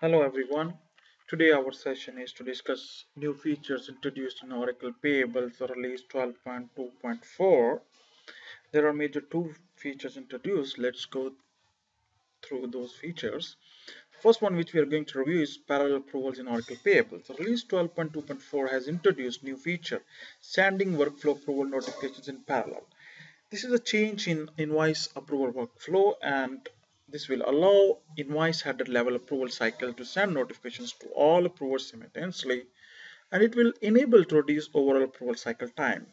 Hello everyone. Today our session is to discuss new features introduced in Oracle Payables release 12.2.4. There are major two features introduced. Let's go through those features. First one which we are going to review is parallel approvals in Oracle Payables. Release 12.2.4 has introduced new feature sending workflow approval notifications in parallel. This is a change in invoice approval workflow and this will allow invoice header level approval cycle to send notifications to all approvers simultaneously and it will enable to reduce overall approval cycle time.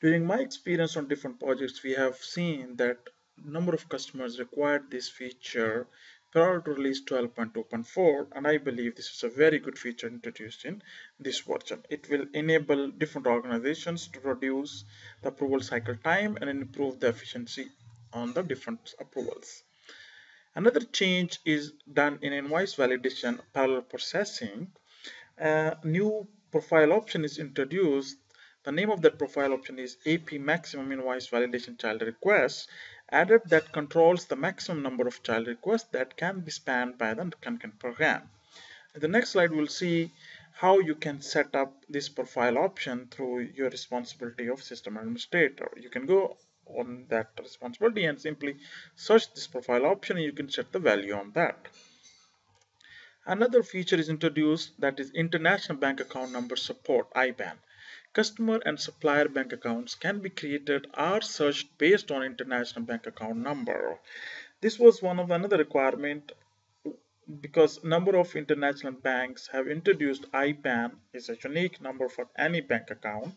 During my experience on different projects, we have seen that number of customers required this feature prior to release 12.2.4 and I believe this is a very good feature introduced in this version. It will enable different organizations to reduce the approval cycle time and improve the efficiency on the different approvals. Another change is done in invoice validation parallel processing. A new profile option is introduced. The name of that profile option is AP maximum invoice validation child requests added that controls the maximum number of child requests that can be spanned by the concurrent program. In the next slide, we'll see how you can set up this profile option through your responsibility of system administrator. You can go on that responsibility and simply search this profile option and you can set the value on that. Another feature is introduced that is international bank account number support IBAN. Customer and supplier bank accounts can be created or searched based on international bank account number. This was one of another requirement because number of international banks have introduced IBAN is a unique number for any bank account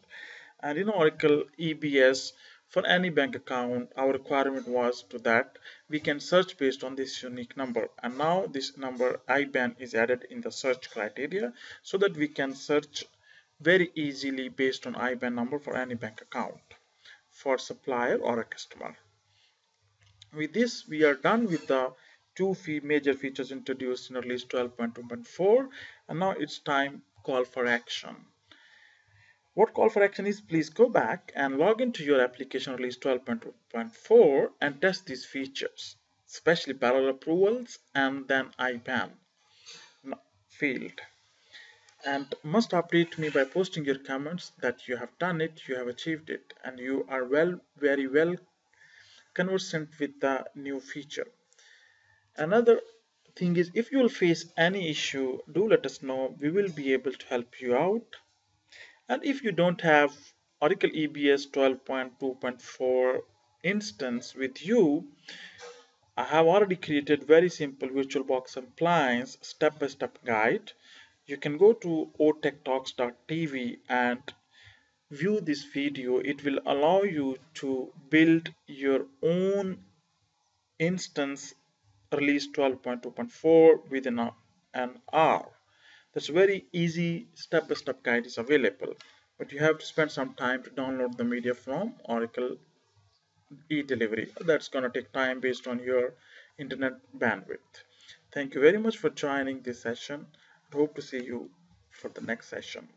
and in Oracle EBS for any bank account our requirement was to that we can search based on this unique number and now this number IBAN is added in the search criteria so that we can search very easily based on IBAN number for any bank account for supplier or a customer. With this we are done with the two major features introduced in release 12.2.4 and now it's time call for action. What call for action is, please go back and log into your application release 12.2.4 and test these features, especially parallel approvals and then IBAN field. And must update me by posting your comments that you have done it, you have achieved it, and you are well, very well conversant with the new feature. Another thing is if you will face any issue, do let us know. We will be able to help you out and if you don't have Oracle EBS 12.2.4 instance with you, I have already created very simple VirtualBox appliance step-by-step -step guide. You can go to otechtalks.tv and view this video. It will allow you to build your own instance release 12.2.4 within an hour. That's very easy step-by-step -step guide is available, but you have to spend some time to download the media from Oracle e-delivery. That's going to take time based on your internet bandwidth. Thank you very much for joining this session. Hope to see you for the next session.